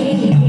day.